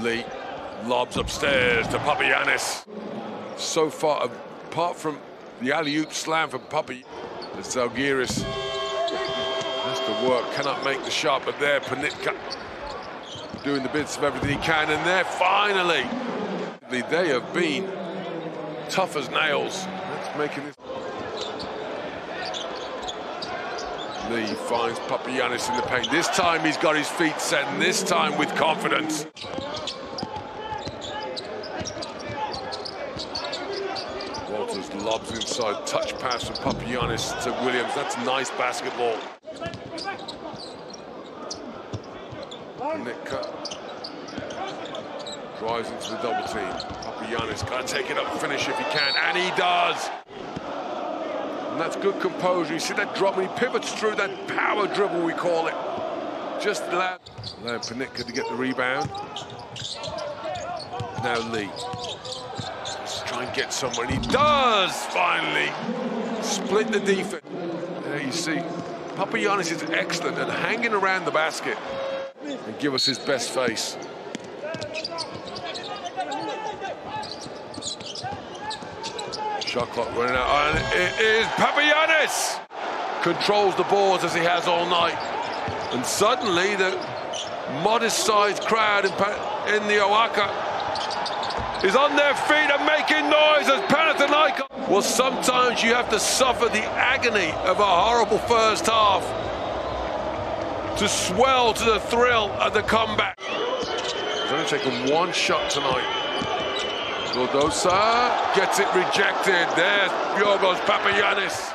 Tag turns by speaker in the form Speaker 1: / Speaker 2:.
Speaker 1: Lee lobs upstairs to Papagiannis. So far, apart from the alley-oop slam from Papi, Zalgiris has to work, cannot make the shot, but there, Ponitka doing the bits of everything he can, and there, finally, they have been tough as nails. That's making this. Lee finds Papagiannis in the paint. This time he's got his feet set, and this time with confidence. Wolters lobs inside, touch pass from Papagiannis to Williams. That's nice basketball. Nick. Drives into the double team. Papagiannis got to take it up and finish if he can, and he does. And that's good composure. You see that drop when he pivots through that power dribble, we call it. Just allowed, allowed Ponitka to get the rebound. Now Lee. Try and get someone. He does, finally. Split the defense. There you see. Papagiannis is excellent at hanging around the basket and give us his best face. Shot clock running out, and it is Papagiannis! Controls the boards as he has all night. And suddenly, the modest-sized crowd in, in the OAKA is on their feet and making noise as Panathinaikos. Well, sometimes you have to suffer the agony of a horrible first half to swell to the thrill of the comeback. He's only taken one shot tonight. Vildoza gets it rejected. There, Giorgos Papagiannis.